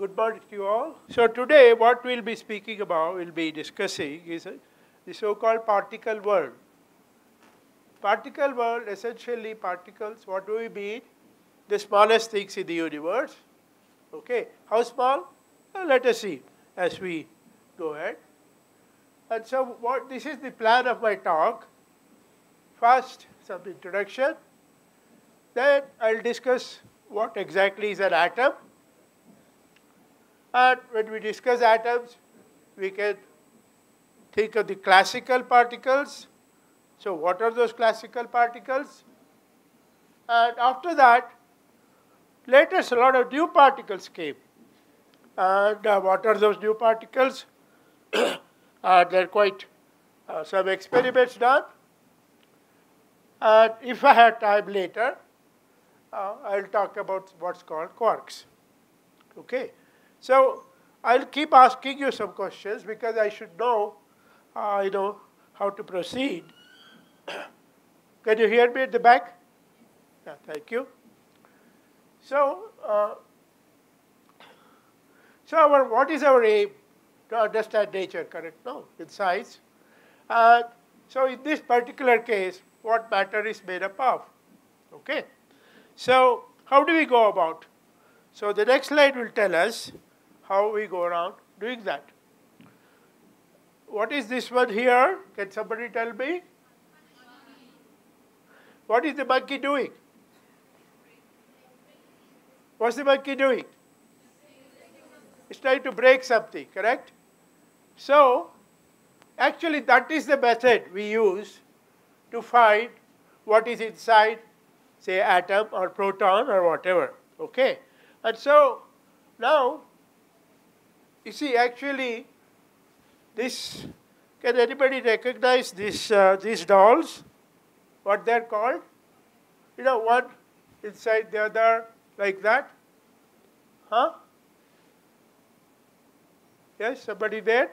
good morning to you all. So today what we'll be speaking about, we'll be discussing is uh, the so-called particle world. Particle world, essentially particles, what do we mean? The smallest things in the universe. Okay, how small? Well, let us see as we go ahead. And so what, this is the plan of my talk. First, some introduction. Then I'll discuss what exactly is an atom. And when we discuss atoms, we can think of the classical particles. So what are those classical particles? And after that, later a lot of new particles came. And uh, what are those new particles? uh, there are quite uh, some experiments done. And if I have time later, uh, I'll talk about what's called quarks. Okay, so I'll keep asking you some questions because I should know, uh, you know, how to proceed. Can you hear me at the back? Yeah, thank you. So, uh, so our, what is our aim? To understand nature, correct? No, in science. Uh, so in this particular case, what matter is made up of? Okay. So how do we go about? So the next slide will tell us how we go around doing that. What is this one here? Can somebody tell me? What is the monkey doing? What's the monkey doing? It's trying to break something, correct? So, actually that is the method we use to find what is inside, say, atom or proton or whatever, okay? And so, now, you see, actually, this, can anybody recognize this, uh, these dolls? What they're called? You know, one inside the other, like that? Huh? Yes, somebody there?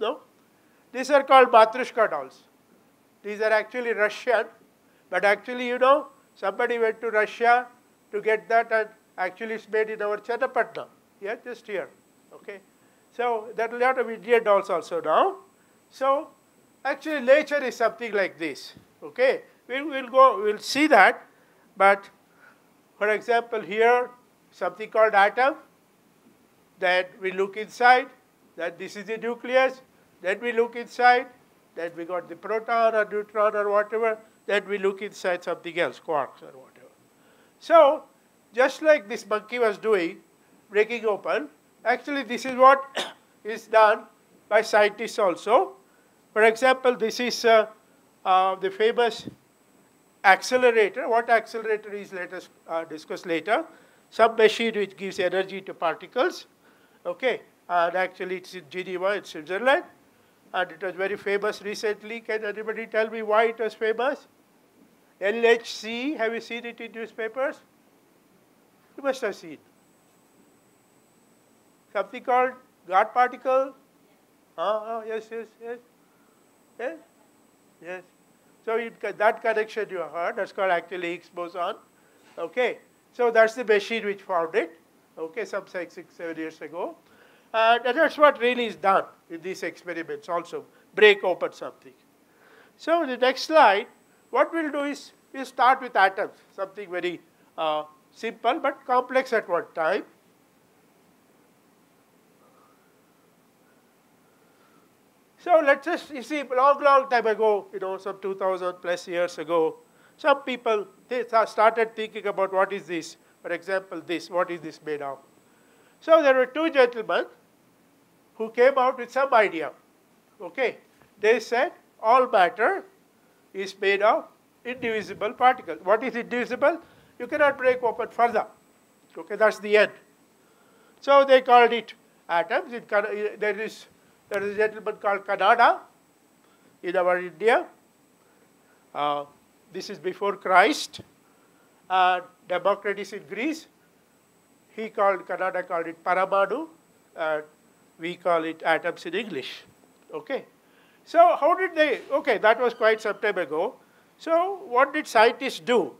No? These are called Matryoshka dolls. These are actually Russian, but actually, you know, somebody went to Russia to get that and actually it's made in our Channapatna. Yeah, just here. Okay. So that of Indian dolls also now. So actually nature is something like this. Okay. We will go, we'll see that. But for example, here something called atom. Then we look inside, that this is the nucleus. Then we look inside, then we got the proton or neutron or whatever. Then we look inside something else, quarks or whatever. So, just like this monkey was doing, breaking open, actually this is what is done by scientists also. For example, this is uh, uh, the famous accelerator. What accelerator is, let us uh, discuss later. Some machine which gives energy to particles. Okay, and actually it's in Geneva, in Switzerland. And it was very famous recently. Can anybody tell me why it was famous? LHC, have you seen it in newspapers? You must have seen. Something called God particle? Oh, oh yes, yes, yes. Yes? Yes. So it, that connection you heard, that's called actually Higgs boson. Okay. So that's the machine which found it. Okay, some six, six, seven years ago. And that's what really is done in these experiments also, break open something. So the next slide, what we'll do is we'll start with atoms, something very uh, simple but complex at one time. So let's just, you see, long, long time ago, you know, some 2000 plus years ago, some people they started thinking about what is this. For example, this, what is this made of? So there were two gentlemen who came out with some idea. Okay, they said all matter is made of indivisible particles. What is indivisible? You cannot break open further. Okay, that's the end. So they called it atoms. It, uh, there is there is a gentleman called Kanada in our India. Uh, this is before Christ. Uh, Democritus in Greece. He called, Kanada called it Paramanu. We call it atoms in English. Okay. So how did they, okay, that was quite some time ago. So what did scientists do?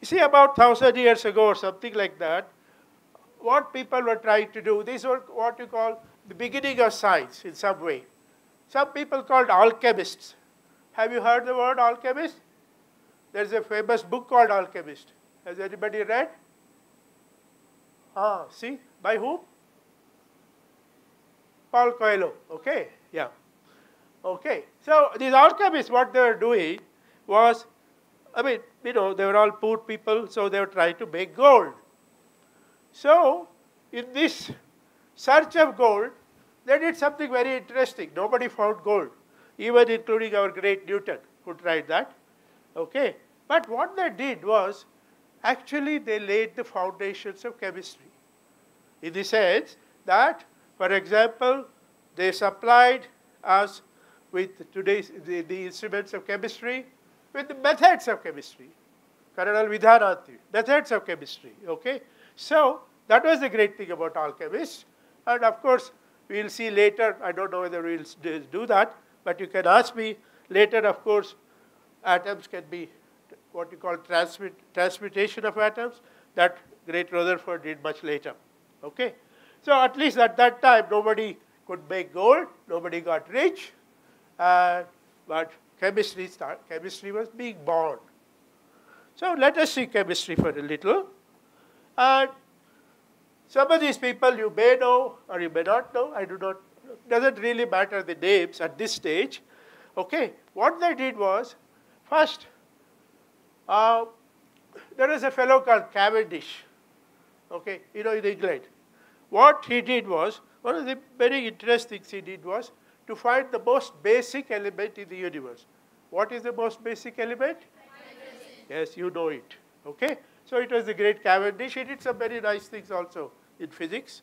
You see, about 1,000 years ago or something like that, what people were trying to do, these were what you call the beginning of science in some way. Some people called alchemists. Have you heard the word alchemist? There's a famous book called Alchemist. Has anybody read? Ah, see? By whom? Paul Coelho. Okay, yeah. Okay. So these alchemists, what they were doing was, I mean, you know, they were all poor people, so they were trying to make gold. So in this search of gold, they did something very interesting. Nobody found gold, even including our great Newton, who tried that. Okay. But what they did was, actually they laid the foundations of chemistry. In the sense that, for example, they supplied us with today's the, the instruments of chemistry, with the methods of chemistry. Karanal Vidhananti, methods of chemistry. Okay? So that was the great thing about alchemists. And of course, we'll see later, I don't know whether we'll do that, but you can ask me later, of course, atoms can be what you call transmit, transmutation of atoms. That great Rutherford did much later. Okay? So at least at that time, nobody could make gold, nobody got rich, uh, but chemistry, start, chemistry was being born. So let us see chemistry for a little. Some of these people you may know or you may not know, I do not, doesn't really matter the names at this stage. Okay, what they did was, first, uh, there is a fellow called Cavendish, okay, you know, in England. What he did was, one of the very interesting things he did was to find the most basic element in the universe. What is the most basic element? Yes, you know it. Okay? So it was the great Cavendish. He did some very nice things also in physics.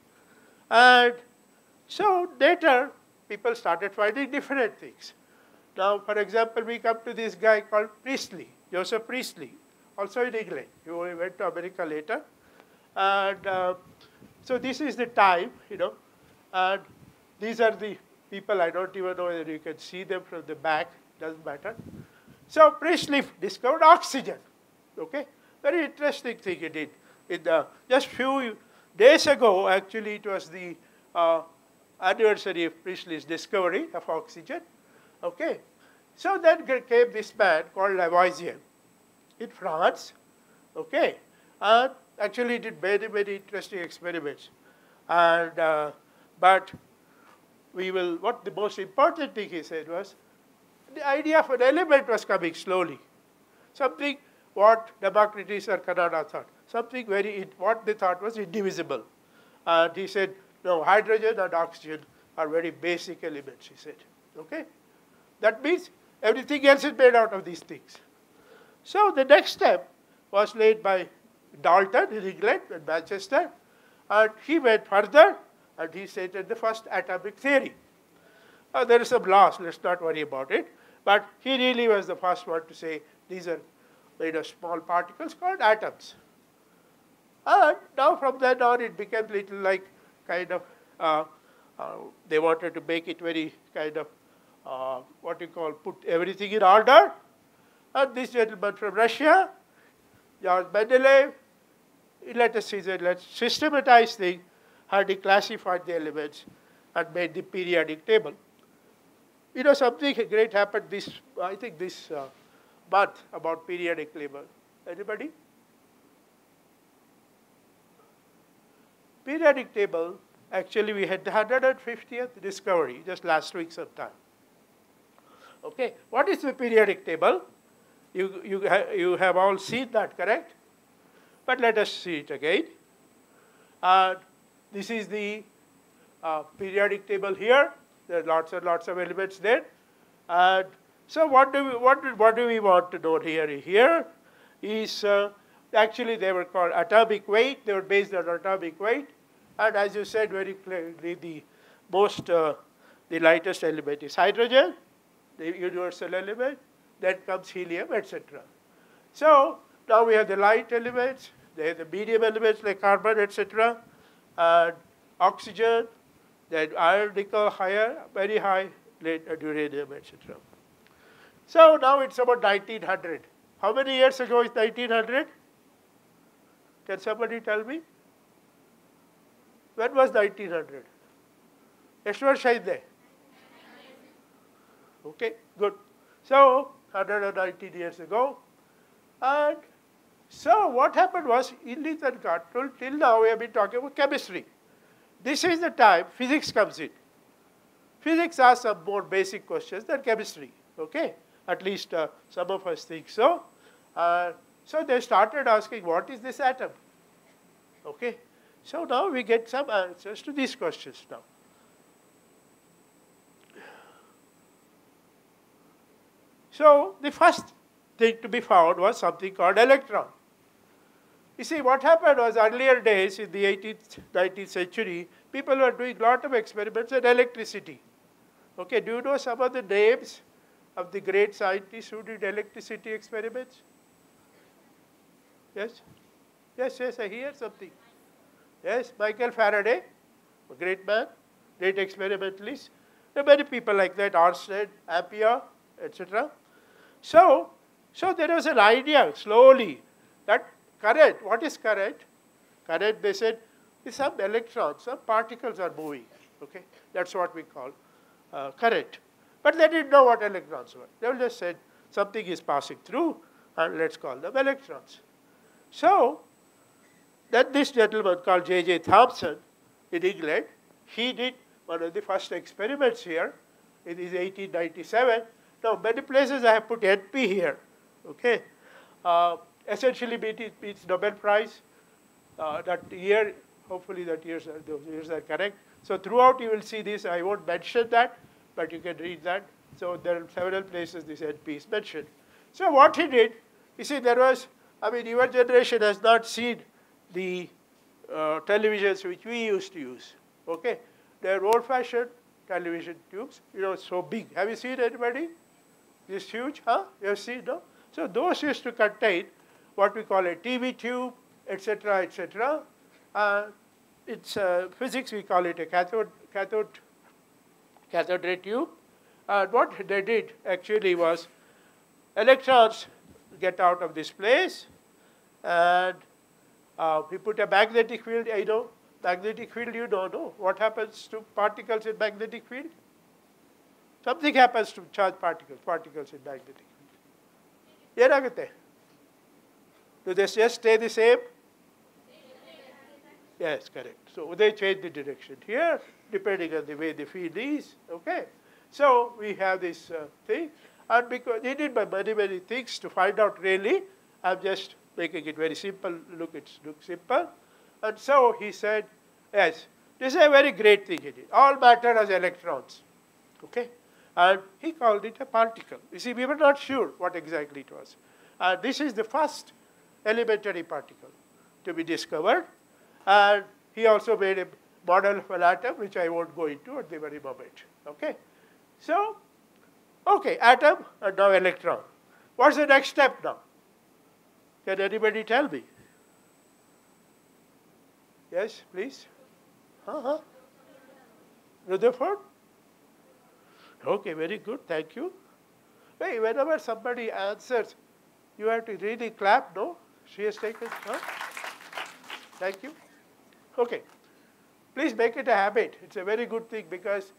And so later, people started finding different things. Now, for example, we come to this guy called Priestley, Joseph Priestley, also in England. He went to America later. And uh, so this is the time, you know, and these are the people, I don't even know whether you can see them from the back, doesn't matter. So Priestley discovered oxygen, okay? Very interesting thing he did. In the, just few days ago, actually, it was the uh, anniversary of Priestley's discovery of oxygen, okay? So then came this man called Lavoisier in France, okay? And actually did very, very interesting experiments. And, uh, but we will, what the most important thing he said was, the idea of an element was coming slowly. Something what Democritus or Kanada thought. Something very, what they thought was indivisible. And he said, no, hydrogen and oxygen are very basic elements, he said. Okay? That means everything else is made out of these things. So the next step was laid by Dalton in England, in Manchester, and he went further and he stated the first atomic theory. Uh, there is some loss, let's not worry about it. But he really was the first one to say these are made of small particles called atoms. And now from then on it became little like kind of, uh, uh, they wanted to make it very kind of, uh, what you call, put everything in order. And this gentleman from Russia, George Mendeleev, let us see, let's systematize things, how he classified the elements and made the periodic table. You know, something great happened this, I think this uh, month about periodic table. Anybody? Periodic table, actually we had the 150th discovery just last week sometime. Okay, what is the periodic table? You, you, ha you have all seen that, correct? But let us see it again. Uh, this is the uh, periodic table here. There are lots and lots of elements there. And so what do we, what, do, what do we want to note here? Here is uh, actually they were called atomic weight. They were based on atomic weight. And as you said very clearly, the most, uh, the lightest element is hydrogen, the universal element. Then comes helium, etc. So now we have the light elements, have the medium elements like carbon, etc., and oxygen, then iron, nickel, higher, very high uranium, etc. So now it's about 1900. How many years ago is 1900? Can somebody tell me? When was 1900? ಎಷ್ಟು ವರ್ಷ ಇದೆ Okay, good. So, 119 years ago. And so what happened was, in and Cartwright, till now we have been talking about chemistry. This is the time physics comes in. Physics asks some more basic questions than chemistry, okay? At least uh, some of us think so. Uh, so they started asking, what is this atom? so now we get some answers to these questions now. So the first thing to be found was something called electron. You see, what happened was earlier days in the 18th, 19th century, people were doing a lot of experiments on electricity. Okay, do you know some of the names of the great scientists who did electricity experiments? Yes? Yes, yes, I hear something. Yes, Michael Faraday, a great man, great experimentalist. There are many people like that, Ørsted, Ampere, etc. So, so there was an idea slowly that current, what is current? Current, they said, is some electrons, some particles are moving. Okay, that's what we call uh, current. But they didn't know what electrons were. They just said something is passing through, and let's call them electrons. So, then this gentleman called J.J. Thomson in England, he did one of the first experiments here. Is 1897. Now, many places I have put NP here. Okay, uh, essentially it means Nobel Prize. Uh, that year, hopefully that years are, those years are correct. So throughout you will see this. I won't mention that, but you can read that. So there are several places this NP is mentioned. So what he did, you see, there was. I mean, your generation has not seen the uh, televisions which we used to use. Okay, they're old-fashioned television tubes. You know, so big. Have you seen anybody? This huge, huh? You have seen, no? So those used to contain what we call a TV tube, etc., etc. Uh, it's uh, physics, we call it a cathode, cathode, cathode ray tube. And what they did actually was electrons get out of this place and uh, we put a magnetic field, I know, magnetic field you don't know. What happens to particles in magnetic field? Something happens to charged particles, particles in magnetic field. ಏನಾಗುತ್ತೆ Do they just stay the same? Yes, correct. So they change the direction here, depending on the way the field is. Okay. So we have this uh, thing, and because he did many many things to find out really, I'm just making it very simple. Look, it looks simple, and so he said, yes, this is a very great thing he did. All matter has electrons. Okay. And he called it a particle. You see, we were not sure what exactly it was. Uh, this is the first elementary particle to be discovered. And he also made a model of an atom, which I won't go into at the very moment. Okay? So, okay, atom and now electron. What's the next step now? Can anybody tell me? Yes, please. Uh-huh. Rutherford? Okay, very good, thank you. Hey, whenever somebody answers, you have to really clap, no? She has taken, huh? Thank you. Okay. Please make it a habit. It's a very good thing because,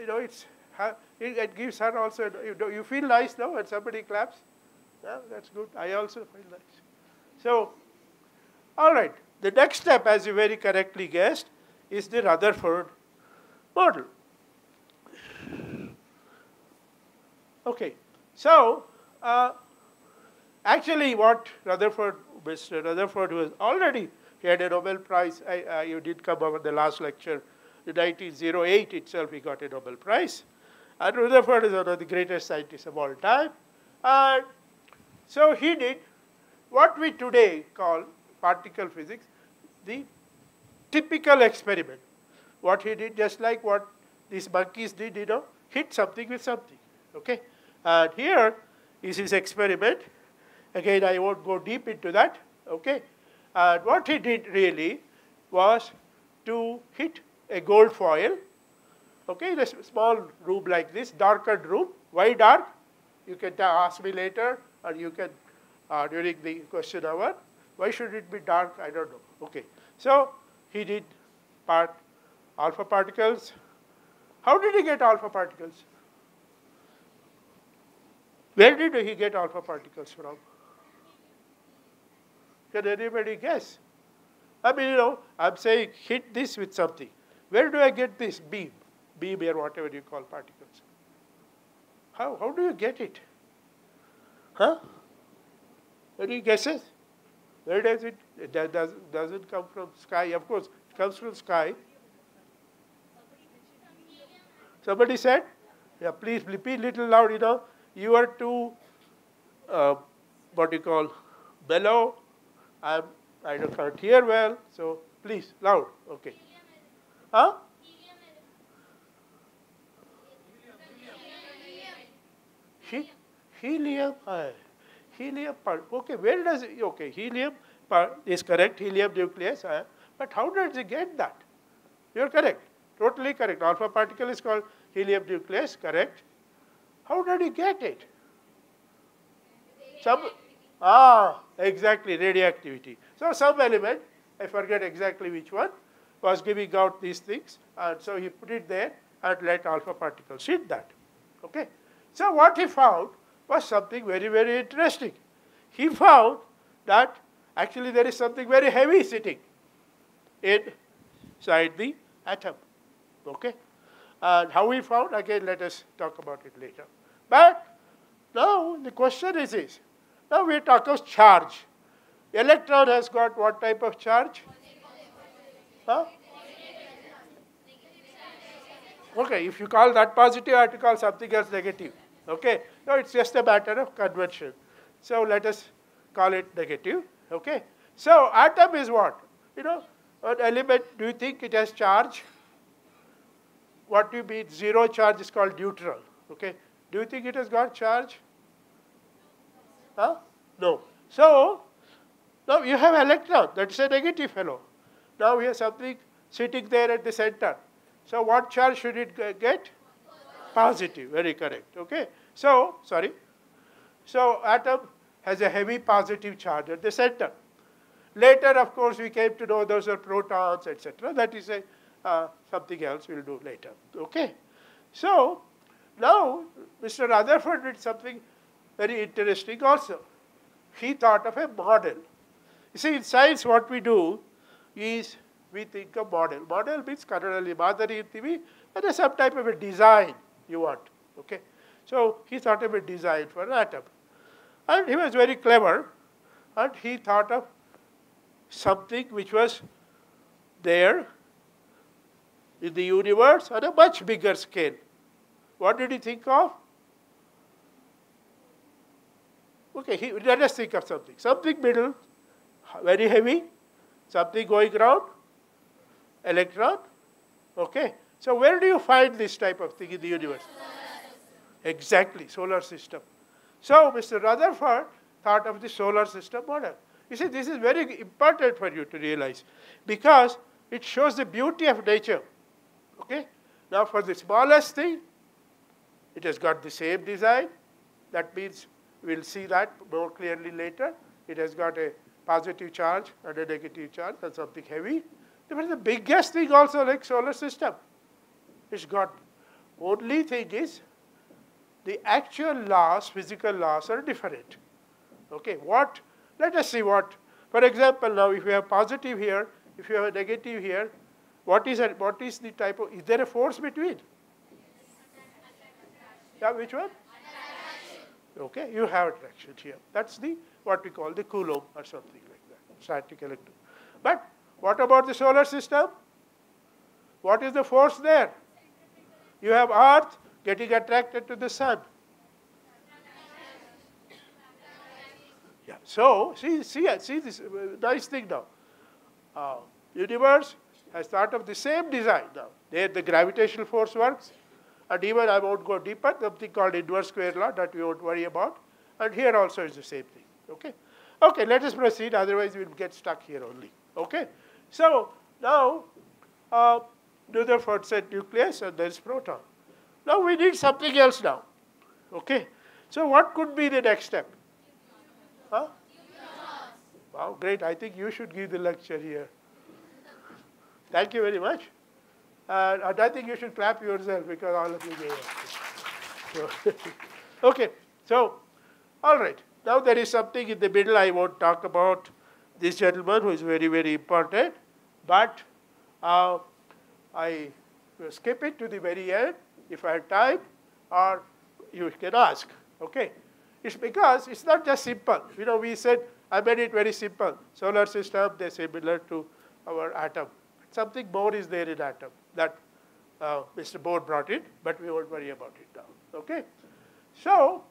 you know, it's, it gives her also, you, feel nice now when somebody claps? Yeah, that's good. I also feel nice. So, all right. The next step, as you very correctly guessed, is the Rutherford model. Okay, so uh, actually what Rutherford, Mr. Rutherford was already, he had a Nobel Prize, I, you did come over the last lecture, in 1908 itself he got a Nobel Prize. And Rutherford is one of the greatest scientists of all time. And so he did what we today call particle physics, the typical experiment. What he did, just like what these monkeys did, you know, hit something with something. Okay? And here is his experiment. Again, I won't go deep into that. Okay? And what he did really was to hit a gold foil. Okay, in a small room like this, darkened room. Why dark? You can ask me later, or you can uh, during the question hour. Why should it be dark? I don't know. Okay. So he did part alpha particles. How did he get alpha particles? Where did he get alpha particles from? Can anybody guess? I mean, you know, I'm saying hit this with something. Where do I get this beam? Beam or whatever you call particles. How, how do you get it? Huh? Any guesses? Where does it, does, does it come from sky? Of course, it comes from sky. Somebody said? Yeah, please repeat little loud, you know. You are too, uh, what do you call, bellow. I'm, I don't can't hear well, so please, loud. Okay. Huh? He, helium, uh, helium. Okay, where does it, okay, helium is correct, helium nucleus, uh, but how does it get that? You're correct, totally correct. Alpha particle is called helium nucleus, correct. How did he get it? Some, ah, exactly, radioactivity. So some element, I forget exactly which one, was giving out these things, and so he put it there and let alpha particles hit that. Okay. So what he found was something very, very interesting. He found that actually there is something very heavy sitting inside the atom. Okay? And how we found, again, let us talk about it later. But now the question is this. Now we talk of charge. Electron has got what type of charge? Huh? Okay, if you call that positive, I have to call something else negative. Okay, no, it's just a matter of convention. So let us call it negative. Okay, so atom is what? You know, an element, do you think it has charge? What do you mean? Zero charge is called neutral. Okay, do you think it has got charge? Huh? No. So, now you have electron, that's a negative fellow. Now we have something sitting there at the center. So what charge should it get? Positive, very correct. Okay. So, sorry. So atom has a heavy positive charge at the center. Later, of course, we came to know those are protons, etc. That is a, uh, something else we'll do later. Okay. So now Mr. Rutherford did something very interesting also. He thought of a model. You see, in science, what we do is we think of model. Model means Kannadali Madari Intivi, that is some type of a design you want. Okay? So he thought of a design for an atom. And he was very clever, and he thought of something which was there in the universe on a much bigger scale. What did he think of? Okay, he, let us think of something. Something middle, very heavy, something going around, electron. Okay. So where do you find this type of thing in the universe? Exactly, solar system. So Mr. Rutherford thought of the solar system model. You see, this is very important for you to realize because it shows the beauty of nature. Okay? Now for the smallest thing, it has got the same design. That means we'll see that more clearly later. It has got a positive charge and a negative charge and something heavy. But the biggest thing also like solar system. It's got only thing is the actual laws, physical laws are different. Okay, what, let us see what, for example now if you have positive here, if you have a negative here, what is, a, what is the type of, is there a force between? Yeah, which one? Okay, you have attraction here. That's the, what we call the Coulomb or something like that, static electron. But what about the solar system? What is the force there? You have Earth getting attracted to the sun. Yeah. So see, see, see this nice thing now. Uh, universe has thought of the same design now. There the gravitational force works, and even I won't go deeper. Something called inverse square law that we won't worry about. And here also is the same thing. Okay. Okay. Let us proceed. Otherwise, we'll get stuck here only. Okay. So now, uh, Rutherford said nucleus and there's proton. Now we need something else now. Okay. So what could be the next step? Huh? Wow, great. I think you should give the lecture here. Thank you very much. And I think you should clap yourself because all of you gave so, Okay, so, all right. Now there is something in the middle I won't talk about this gentleman who is very, very important, but uh, I skip it to the very end if I have time, or you can ask. Okay? It's because it's not just simple. You know, we said I made it very simple. Solar system, they're similar to our atom. Something more is there in atom that uh, Mr. Bohr brought in, but we won't worry about it now. Okay? So,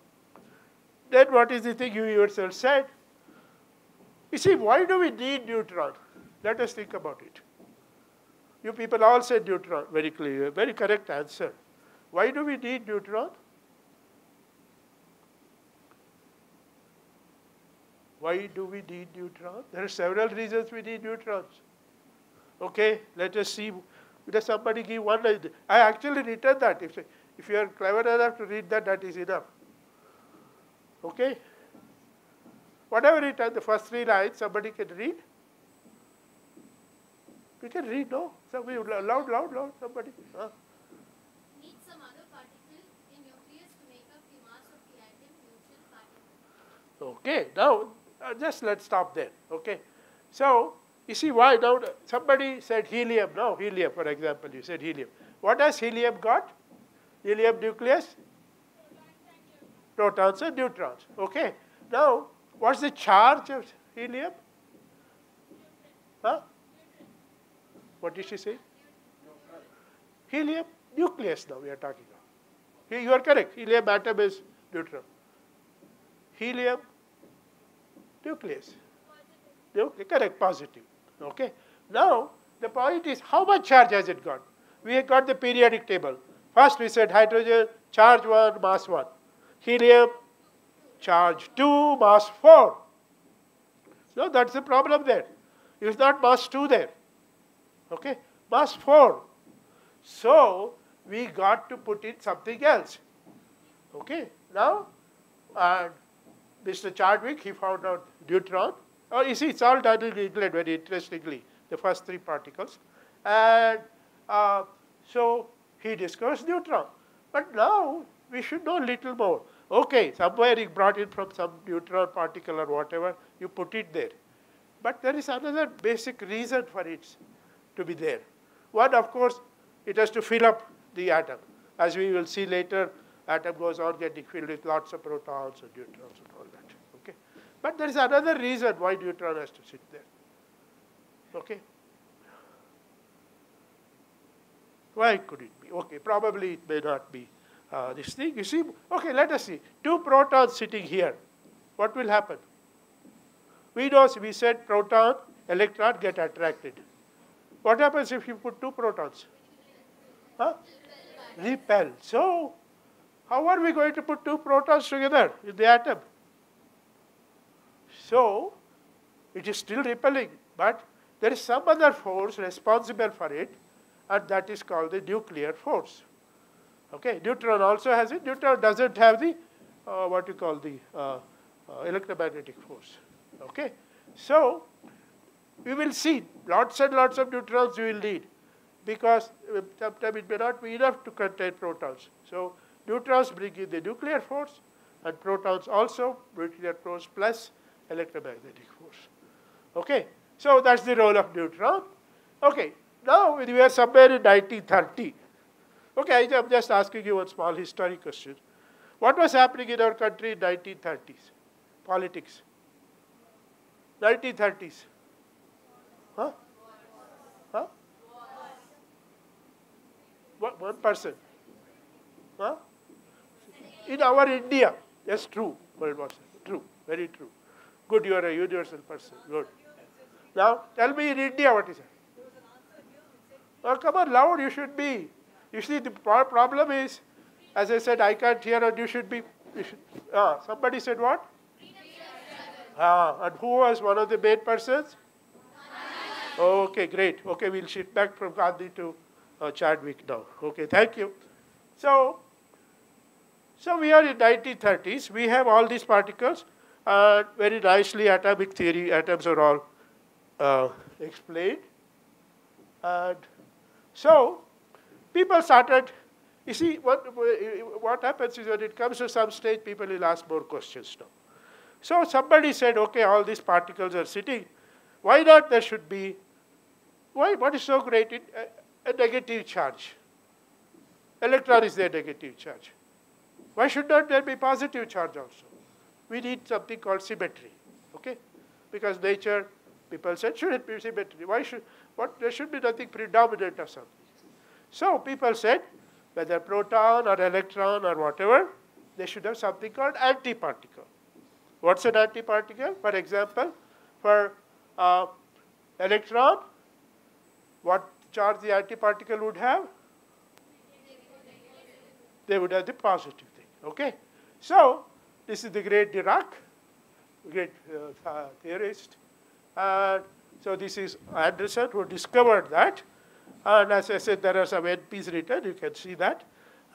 then what is the thing you yourself said? You see, why do we need neutron? Let us think about it. You people all said neutron, very clear, very correct answer. Why do we need neutron? Why do we need neutrons? There are several reasons we need neutrons. Okay, let us see. Does somebody give one? I actually written that. If, if you are clever enough to read that, that is enough. Okay? Whatever it is, the first three lines, somebody can read. We can read, no? Somebody, loud, loud, loud, somebody. Huh? Need some other particle in nucleus to make up the mass of the atom neutral particle. Okay, now uh, just let's stop there. Okay, so you see why now somebody said helium. No, helium, for example, you said helium. What has helium got? Helium nucleus? Protons and neutrons. Okay, now what's the charge of helium? Huh? What did she say? Helium nucleus now we are talking about. You are correct. Helium atom is neutron. Helium nucleus. Okay, correct, positive. Okay. Now, the point is how much charge has it got? We have got the periodic table. First we said hydrogen, charge 1, mass 1. Helium, charge 2, mass 4. So that's the problem there. It's not mass 2 there. Okay, mass 4. So we got to put in something else. Okay, now, Mr. Chadwick, he found out neutron. Oh, you see, it's all England very interestingly, the first three particles. And uh, so he discovers neutron. But now we should know a little more. Okay, somewhere he brought in from some neutron particle or whatever, you put it there. But there is another basic reason for it to be there. One, of course, it has to fill up the atom. As we will see later, atom goes on getting filled with lots of protons and neutrons and all that. Okay? But there is another reason why neutron has to sit there. Okay? Why could it be? Okay, probably it may not be uh, this thing. You see, okay, let us see. Two protons sitting here. What will happen? We know, we said proton, electron get attracted. What happens if you put two protons? Huh? Repel. So, how are we going to put two protons together in the atom? So, it is still repelling, but there is some other force responsible for it, and that is called the nuclear force. Okay, neutron also has it. Neutron doesn't have the, uh, what you call the uh, uh, electromagnetic force. Okay, so we will see lots and lots of neutrons you will need because uh, sometimes it may not be enough to contain protons. So Neutrons bring in the nuclear force, and protons also nuclear force plus electromagnetic force. Okay, so that's the role of neutron. Okay, now we are somewhere in 1930. Okay, I'm just asking you one small historic question. What was happening in our country in 1930s? Politics. 1930s. Huh? Huh? What, one person. Huh? in our India. Yes, true. True. Very true. Good, you are a universal person. Good. Now, tell me in India what is it? Oh, come on, loud you should be. You see, the problem is, as I said, I can't hear and you should be. You should, ah, somebody said what? Ah, and who was one of the main persons? Okay, great. Okay, we'll shift back from Gandhi to uh, Chadwick now. Okay, thank you. So, so we are in 1930s. We have all these particles. Uh, very nicely atomic theory, atoms are all uh, explained. And so people started, you see, what, what happens is when it comes to some stage, people will ask more questions now. So somebody said, okay, all these particles are sitting. Why not there should be, why, what is so great? in a, a negative charge. Electron is their negative charge. Why should not there be positive charge also? We need something called symmetry, okay? Because nature, people said, should it be symmetry? Why should, what, there should be nothing predominant or something. So people said, whether proton or electron or whatever, they should have something called antiparticle. What's an antiparticle? For example, for uh, electron, what charge the antiparticle would have? They would have the positive thing. Okay? So, this is the great Dirac, great uh, theorist. Uh, so, this is Anderson who discovered that. And as I said, there are some NPs written, you can see that.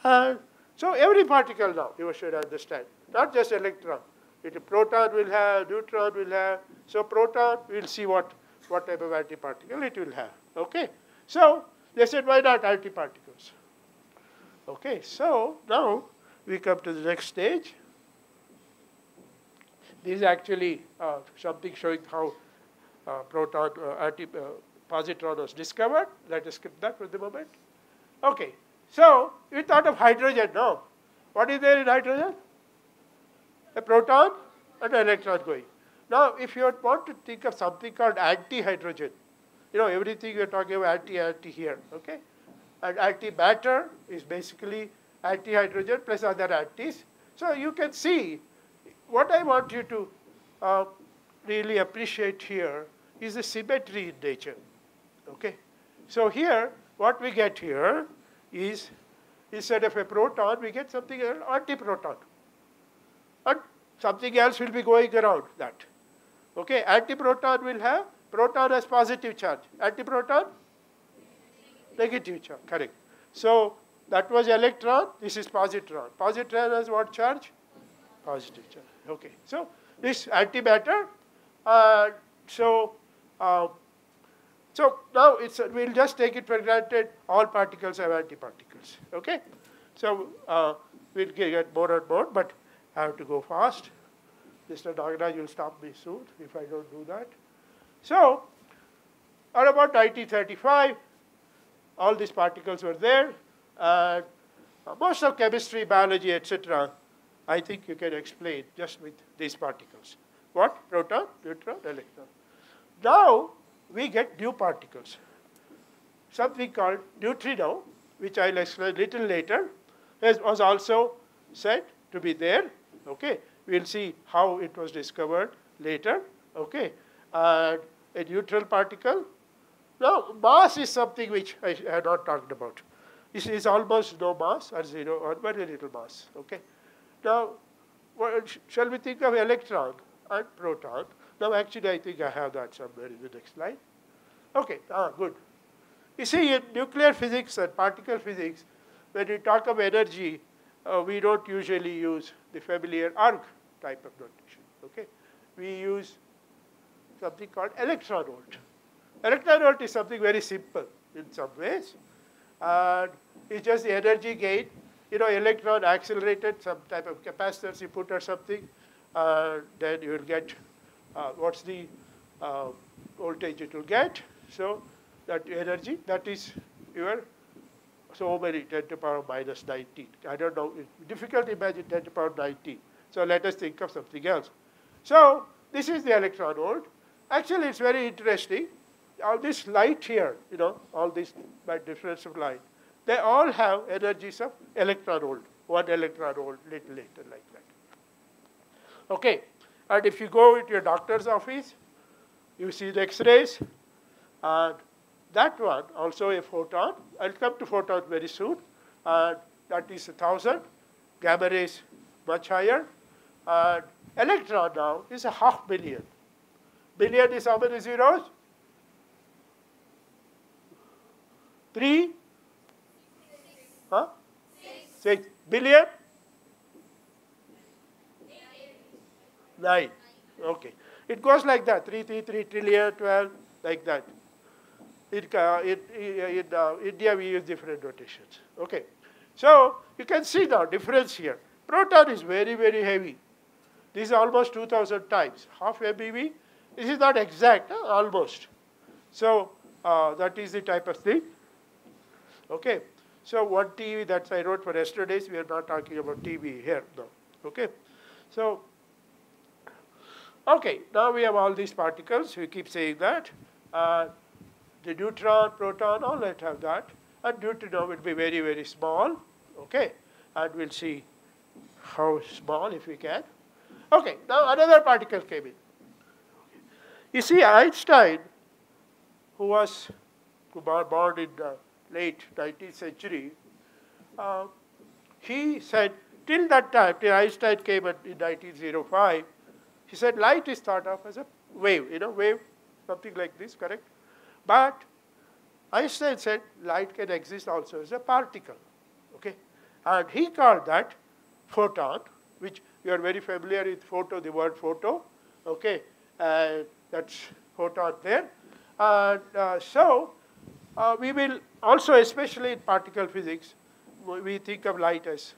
Uh, so, every particle now, you should understand, not just electron. It, proton will have, neutron will have. So, proton, we'll see what, what type of antiparticle it will have. Okay? So, they said, why not antiparticles? Okay, so now we come to the next stage. This is actually uh, something showing how uh, proton, uh, anti, uh, positron was discovered. Let us skip that for the moment. Okay, so we thought of hydrogen now. What is there in hydrogen? A proton and an electron going. Now, if you want to think of something called anti-hydrogen, you know, everything we're talking about anti-anti here, okay? And antimatter is basically anti-hydrogen plus other antis. So you can see what I want you to uh, really appreciate here is the symmetry in nature. Okay? So here, what we get here is instead of a proton, we get something else, antiproton. And something else will be going around that. Okay, antiproton will have, proton has positive charge. Antiproton, negative charge, correct. So that was electron, this is positron. Positron has what charge? Positive charge. Okay, so this antimatter, uh, so uh, so now it's we'll just take it for granted all particles have antiparticles. Okay, so uh, we'll get more and more, but I have to go fast. Mr. Nagaraj will stop me soon if I don't do that. So, at about 1935, all these particles were there. And most of chemistry, biology, etc., I think you can explain just with these particles. What? Proton, neutron, electron. Now, we get new particles. Something called neutrino, which I'll explain a little later, was also said to be there. Okay, we'll see how it was discovered later. Okay, a neutral particle now, mass is something which I have not talked about. This is almost no mass or zero or very little mass. Okay. Now, shall we think of electron and proton? Now, actually, I think I have that somewhere in the next slide. Okay, ah, good. You see, in nuclear physics and particle physics, when we talk of energy, uh, we don't usually use the familiar arc type of notation. Okay, we use something called electron volt. Electron volt is something very simple in some ways. It's just the energy gain. You know, electron accelerated, some type of capacitors you put or something, uh, then you will get uh, what's the uh, voltage it will get. So that energy, that is your so many 10 to the power minus 19. I don't know, it's difficult to imagine 10 to the power 19. So let us think of something else. So this is the electron volt. Actually, it's very interesting all this light here, you know, all this by difference of light, they all have energies of electron volt, one electron volt, little later like that. Okay, and if you go into your doctor's office, you see the X-rays, and that one also a photon. I'll come to photon very soon. And that is a thousand. Gamma rays much higher. And electron now is a half billion. Billion is how many zeros? 3 huh? 6 billion 9 okay it goes like that 3 3 3 trillion 12 like that In, uh, in, in uh, India, we use different notations. Okay. So you can see now difference here. Proton is very, very heavy. This is almost 2000 times, half MeV. This is not exact, huh? almost. So uh, that is the type of thing. Okay. So one TeV that I wrote for yesterday's, we are not talking about TV here now. Okay. So, okay, now we have all these particles. We keep saying that. Uh, the neutron, proton, all that have that. And neutrino will be very, very small. Okay. And we'll see how small if we can. Okay, now another particle came in. You see, Einstein, who was born in the late 19th century, uh, he said, till that time, till Einstein came in 1905, he said light is thought of as a wave, you know, wave, something like this, correct? But Einstein said light can exist also as a particle, okay? And he called that photon, which you are very familiar with photo, the word photo, okay? Uh, that's photon there. And uh, so uh, we will also, especially in particle physics, we think of light as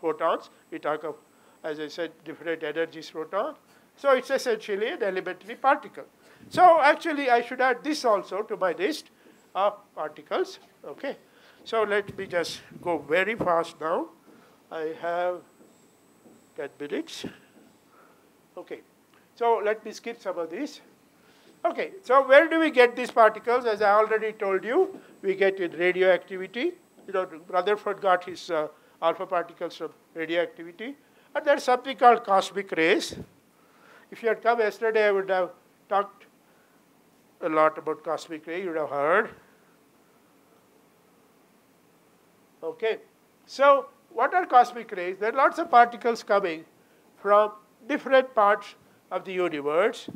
photons. We talk of, as I said, different energies photons. So it's essentially an elementary particle. So actually, I should add this also to my list of particles. Okay. So let me just go very fast now. I have 10 minutes. Okay. So let me skip some of these. Okay, so where do we get these particles? As I already told you, we get in radioactivity. You know, Rutherford got his uh, alpha particles from radioactivity. And there's something called cosmic rays. If you had come yesterday, I would have talked a lot about cosmic ray. You would have heard. Okay, so what are cosmic rays? There are lots of particles coming from different parts of the universe.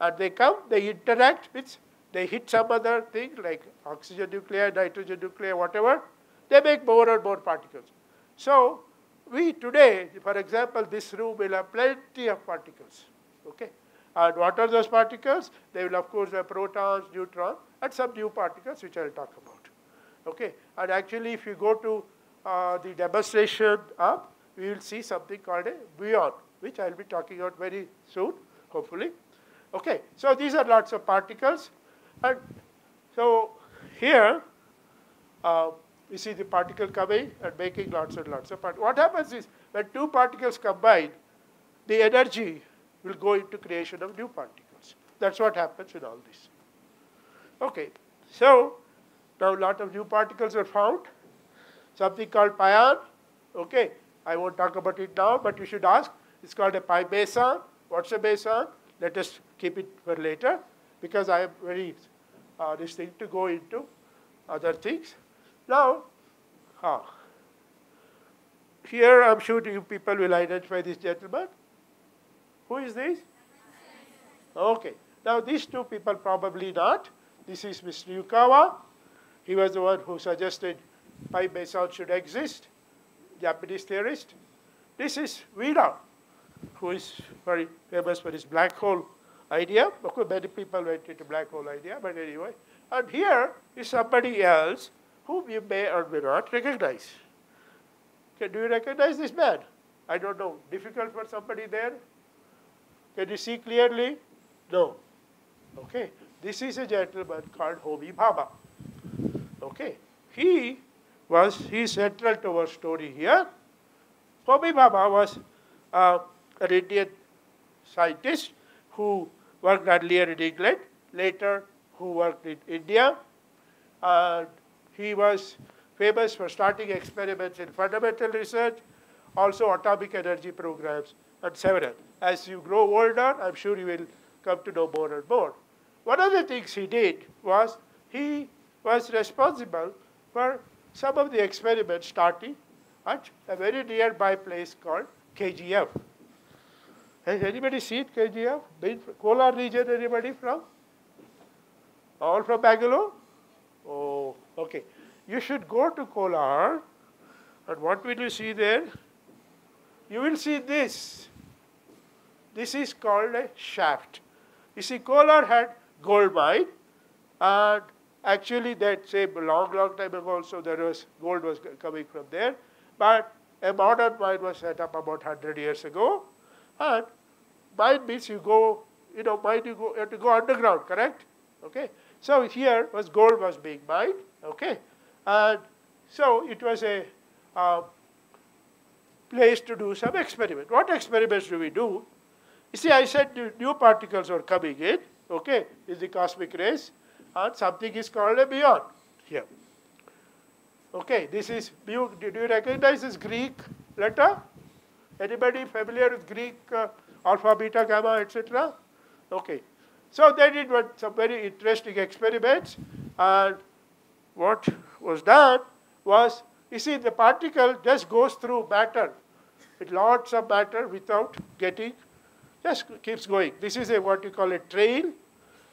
And they come, they interact with, they hit some other thing like oxygen nuclei, nitrogen nuclei, whatever. They make more and more particles. So we today, for example, this room will have plenty of particles. Okay? And what are those particles? They will, of course, have protons, neutrons, and some new particles, which I'll talk about. Okay? And actually, if you go to uh, the demonstration up, we will see something called a muon, which I'll be talking about very soon, hopefully. Okay, so these are lots of particles. And so here, uh, you see the particle coming and making lots and lots of particles. What happens is, when two particles combine, the energy will go into creation of new particles. That's what happens in all this. Okay, so now a lot of new particles are found. Something called pion. Okay, I won't talk about it now, but you should ask. It's called a pi meson. What's a meson? Let us keep it for later because I am very uh, distinct to go into other things. Now, here I'm sure you people will identify this gentleman. Who is this? Okay. Now these two people probably not. This is Mr. Yukawa. He was the one who suggested pi meson should exist, Japanese theorist. This is Wheeler, who is very famous for his black hole idea. Of course, many people went into black hole idea, but anyway. And here is somebody else whom you may or may not recognize. Okay, do you recognize this man? I don't know. Difficult for somebody there? Can you see clearly? No. Okay. This is a gentleman called Homi Bhabha. Okay. He was, he central to our story here. Homi Bhabha was uh, an Indian scientist who worked earlier in England, later who worked in India. He was famous for starting experiments in fundamental research, also atomic energy programs, and several. As you grow older, I'm sure you will come to know more and more. One of the things he did was he was responsible for some of the experiments starting at a very nearby place called KGF. Has anybody seen KGF? Been Kolar region, anybody from? All from Bangalore? Oh, okay. You should go to Kolar, and what will you see there? You will see this. This is called a shaft. You see, Kolar had gold mine, And actually that same long, long time ago also there was gold was coming from there. But a modern mine was set up about 100 years ago. And mine means you go, you know, mine you, go, you have to go underground, correct? Okay. So here was gold was being mined, okay? And so it was a uh, place to do some experiment. What experiments do we do? You see, I said new particles are coming in, okay, in the cosmic rays, and something is called a muon here. Okay, this is, do you recognize this Greek letter? Anybody familiar with Greek uh, alpha, beta, gamma, etc.? Okay. So they did some very interesting experiments, and what was done was, you see, the particle just goes through matter, It lots of matter without getting, just keeps going. This is a what you call a trail,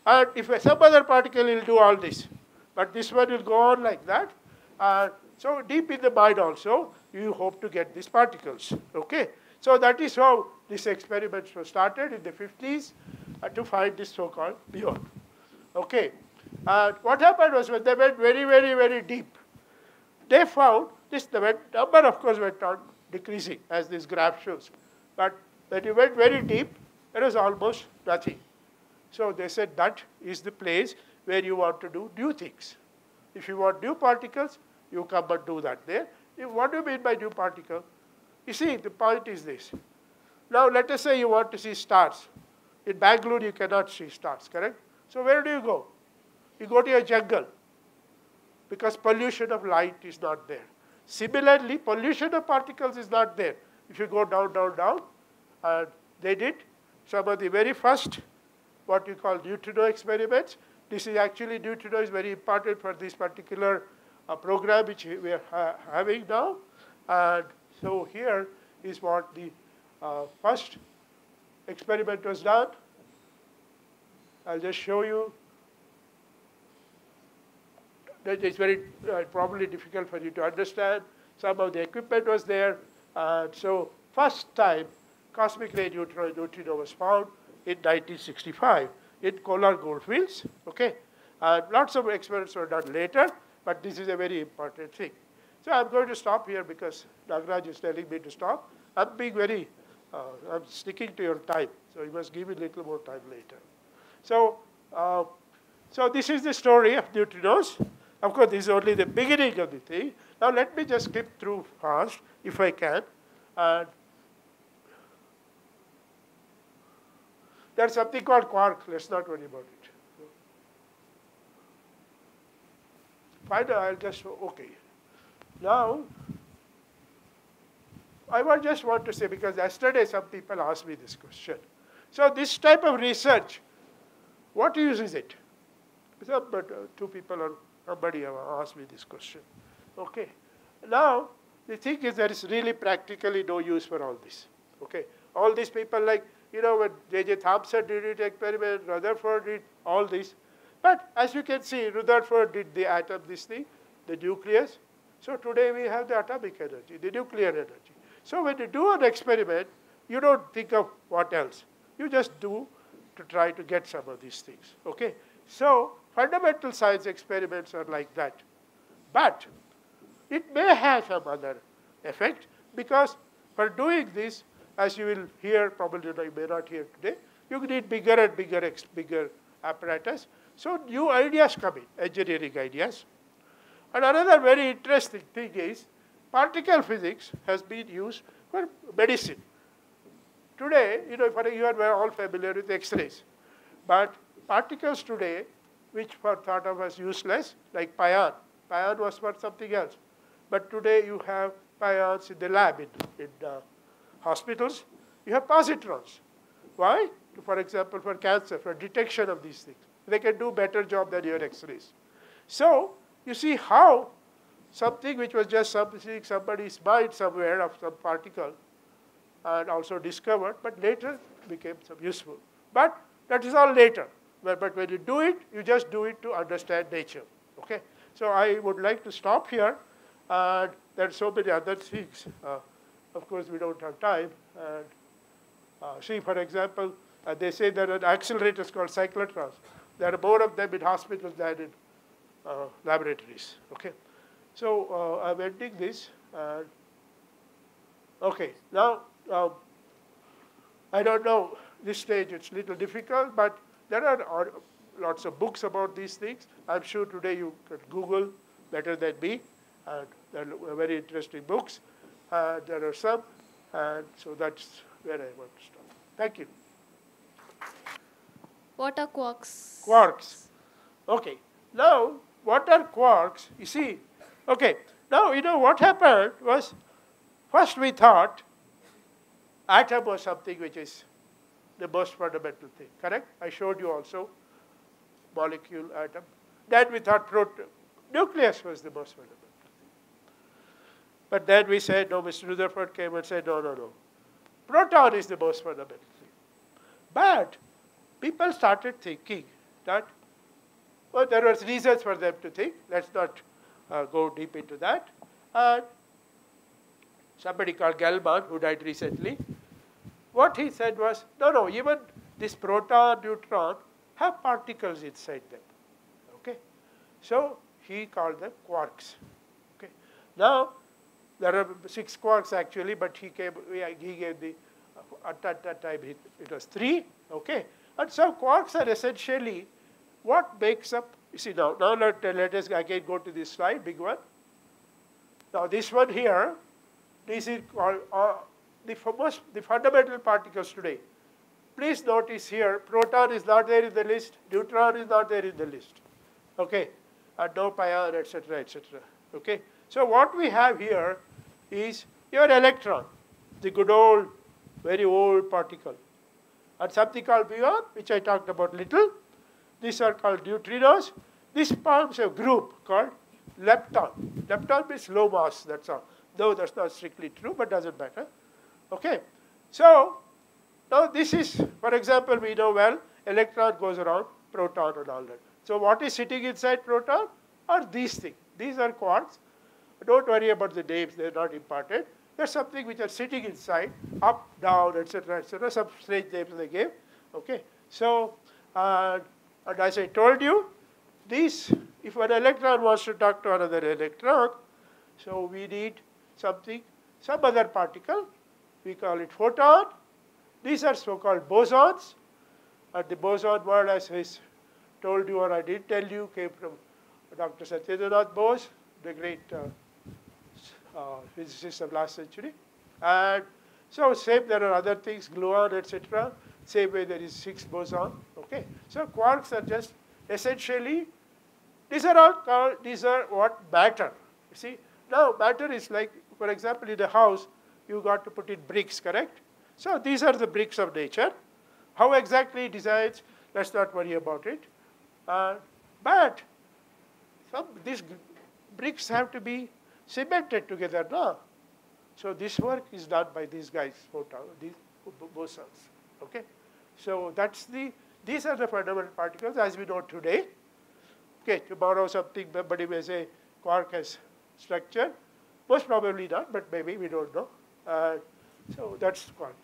and if some other particle will do all this, but this one will go on like that. Uh, so deep in the mind also, you hope to get these particles. Okay. So that is how this experiment was started in the 50s uh, to find this so-called muon. Okay. Uh, what happened was when they went very, very, very deep, they found this the number, of course, went on decreasing as this graph shows. But when you went very deep, there was almost nothing. So they said that is the place where you want to do new things. If you want new particles, you come and do that there. What do you mean by new particle? You see, the point is this. Now, let us say you want to see stars. In Bangalore, you cannot see stars, correct? So where do you go? You go to a jungle because pollution of light is not there. Similarly, pollution of particles is not there. If you go down, down, down, they did some of the very first what you call neutrino experiments. This is actually neutrino is very important for this particular program which we are ha having now. And so here is what the uh, first experiment was done. I'll just show you. That it's very uh, probably difficult for you to understand. Some of the equipment was there. Uh, so first time cosmic ray neutrino, was found in 1965 in Kolar goldfields. Okay, lots of experiments were done later, but this is a very important thing. So I'm going to stop here because Nagraj is telling me to stop. I'm being very, uh, I'm sticking to your time, so you must give me a little more time later. So, uh, so this is the story of neutrinos. Of course, this is only the beginning of the thing. Now let me just skip through fast, if I can. And there's something called quark. Let's not worry about it. I'll just, okay. Now, I just want to say, because yesterday some people asked me this question. So this type of research, what use is it? But uh, two people or somebody have asked me this question. Okay. Now, the thing is there is really practically no use for all this. Okay. All these people like, you know, when J.J. Thomson did it experiment, Rutherford did all this. But as you can see, Rutherford did the atom, this thing, the nucleus. So today we have the atomic energy, the nuclear energy. So when you do an experiment, you don't think of what else. You just do to try to get some of these things. Okay? So fundamental science experiments are like that. But it may have some other effect because for doing this, as you will hear, probably you may not hear today, you need bigger and bigger, bigger apparatus. So new ideas come in, engineering ideas. And another very interesting thing is particle physics has been used for medicine. Today, you know, for you and we are all familiar with X-rays. But particles today, which were thought of as useless, like pion. Pion was for something else. But today you have pions in the lab, in, in uh, hospitals. You have positrons. Why? For example, for cancer, for detection of these things. They can do better job than your X-rays. So you see how something which was just something somebody's mind somewhere of some particle and also discovered, but later became some useful. But that is all later. But, when you do it, you just do it to understand nature. Okay? So I would like to stop here. And there are so many other things. Uh, of course, we don't have time. And uh, see, for example, uh, they say there are accelerators called cyclotrons. There are more of them in hospitals than in uh, laboratories. Okay, so uh, I'm ending this. Okay, now um, I don't know this stage. It's a little difficult, but there are lots of books about these things. I'm sure today you can Google better than me, and there are very interesting books. Uh, there are some, and so that's where I want to stop. Thank you. What are quarks? Quarks. Okay. Now, what are quarks? You see, okay. Now, you know what happened was, first we thought atom was something which is the most fundamental thing, correct? I showed you also molecule, atom. Then we thought proton, nucleus was the most fundamental thing. But then we said, no, Mr. Rutherford came and said, no, no, no. Proton is the most fundamental thing. But people started thinking that, well, there was reasons for them to think. Let's not uh, go deep into that. And somebody called Gell-Mann, who died recently, what he said was, no, no, even this proton, neutron have particles inside them. Okay? So he called them quarks. Okay? Now, there are six quarks actually, but he, he gave the, at that time it was three. Okay? And so quarks are essentially what makes up, you see now, now let, let us again go to this slide, big one. Now this one here, this is called uh, the, most, the fundamental particles today. Please notice here, proton is not there in the list, neutron is not there in the list. Okay, and no pion, etc., etc. Okay, so what we have here is your electron, the good old, very old particle and something called muon, which I talked about little. These are called neutrinos. This forms a group called lepton. Lepton means low mass, that's all. Though that's not strictly true, but doesn't matter. Okay. So, now this is, for example, we know well, electron goes around proton and all that. So what is sitting inside proton are these things. These are quarks. Don't worry about the names, they're not important. There's something which are sitting inside, up, down, etc., etc., some strange names they gave. Okay, so, uh, and as I told you, these, if an electron wants to talk to another electron, so we need something, some other particle, we call it photon. These are so-called bosons. And the boson word, as I told you or I did tell you, came from Dr. Satyendranath Bose, the great uh, physicists of last century. And so same, there are other things, gluon, etc. Same way there is Higgs boson. Okay. So quarks are just essentially, these are all called, these are what matter. You see, now matter is like, for example, in a house, you got to put in bricks, correct? So these are the bricks of nature. How exactly it decides, let's not worry about it. Uh, but some, these bricks have to be cemented together now. So this work is done by these guys, these bosons. Okay? So that's the, these are the fundamental particles as we know today. Okay, tomorrow something, somebody may say quark has structure. Most probably not, but maybe we don't know. Uh, so that's quark.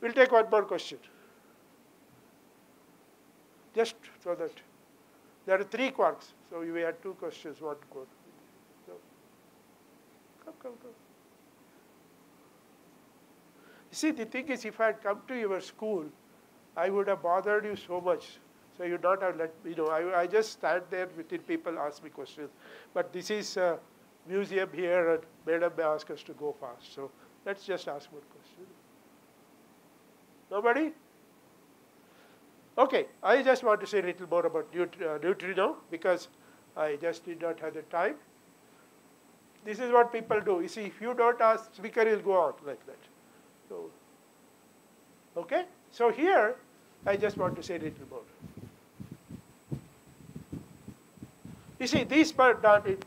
We'll take one more question. Just so that there are three quarks. So we had two questions, one quote. So, come, come, come. You see, the thing is, if I had come to your school, I would have bothered you so much. So you don't have let you know. I, I just stand there within people ask me questions. But this is a museum here, and Madam may ask us to go fast. So let's just ask one question. Nobody? Okay, I just want to say a little more about neut uh, neutrino because I just did not have the time. This is what people do. You see, if you don't ask, speaker will go out like that. So, okay? So here, I just want to say a little more. You see, these were done in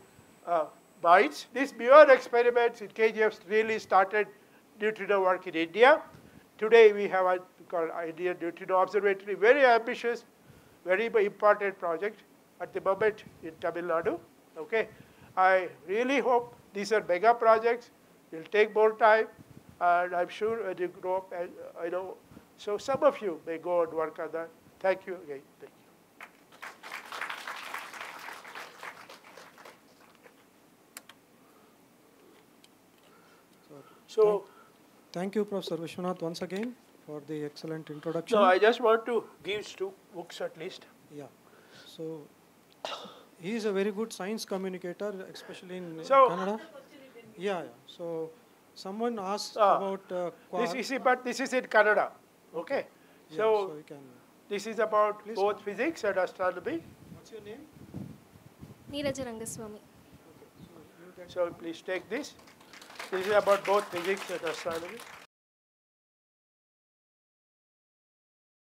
uh, bites. These Muon experiments in KGF really started neutrino work in India. Today we have a called Indian Neutrino Observatory, very ambitious, very important project at the moment in Tamil Nadu. Okay, I really hope these are mega projects. It'll take more time, and I'm sure when you grow up, and uh, I know So some of you may go and work on that. Thank you again. Thank you. So, Thank you, Professor Vishwanath, once again for the excellent introduction. no, I just want to give two books at least. Yeah. So he is a very good science communicator, especially in So- Kannada. Yeah, yeah. So someone asked Ah, about uh, This quark. is, but this is in Kannada, okay? Yeah, So, you can. this is about Please. both physics and astronomy. What's your name? Neeraja Rangaswamy. Okay. So you get So please take this. This is about both physics and astronomy.